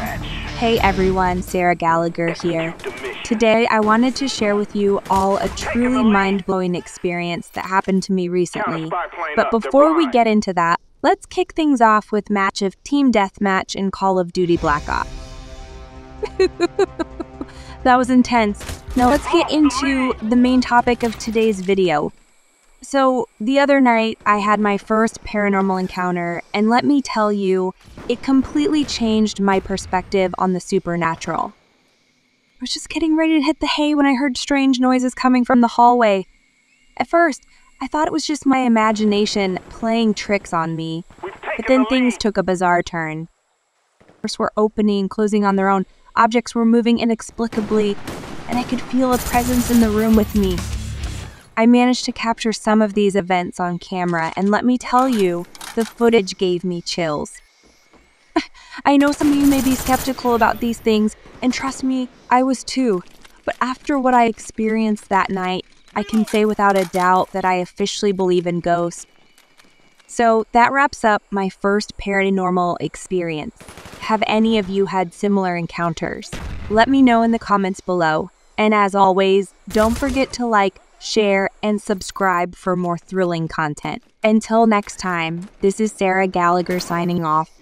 Hey everyone, Sarah Gallagher here. Today I wanted to share with you all a truly mind blowing experience that happened to me recently. But before we get into that, let's kick things off with match of Team Deathmatch in Call of Duty Black Ops. that was intense. Now let's get into the main topic of today's video. So, the other night I had my first paranormal encounter, and let me tell you, it completely changed my perspective on the supernatural. I was just getting ready to hit the hay when I heard strange noises coming from the hallway. At first, I thought it was just my imagination playing tricks on me, but then things took a bizarre turn. Doors were opening and closing on their own, objects were moving inexplicably, and I could feel a presence in the room with me. I managed to capture some of these events on camera, and let me tell you, the footage gave me chills. I know some of you may be skeptical about these things, and trust me, I was too. But after what I experienced that night, I can say without a doubt that I officially believe in ghosts. So that wraps up my first paranormal experience. Have any of you had similar encounters? Let me know in the comments below. And as always, don't forget to like, share, and subscribe for more thrilling content. Until next time, this is Sarah Gallagher signing off.